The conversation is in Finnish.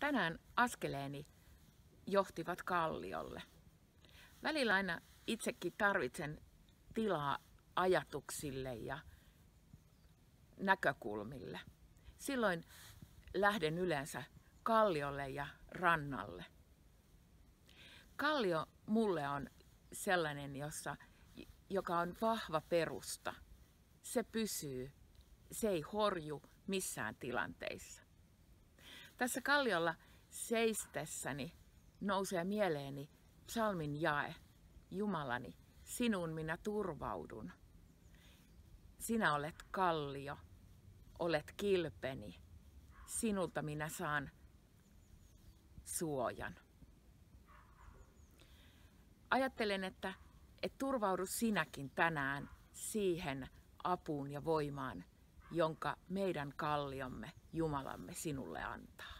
Tänään askeleeni johtivat kalliolle. Välillä aina itsekin tarvitsen tilaa ajatuksille ja näkökulmille. Silloin lähden yleensä kalliolle ja rannalle. Kallio mulle on sellainen, jossa, joka on vahva perusta. Se pysyy, se ei horju missään tilanteissa. Tässä kalliolla seistessäni nousee mieleeni psalmin jae. Jumalani, sinun minä turvaudun. Sinä olet kallio, olet kilpeni. Sinulta minä saan suojan. Ajattelen, että, että turvaudu sinäkin tänään siihen apuun ja voimaan, jonka meidän kalliomme Jumalamme sinulle antaa.